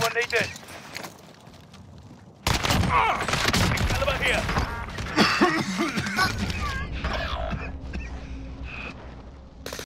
when they did. Uh!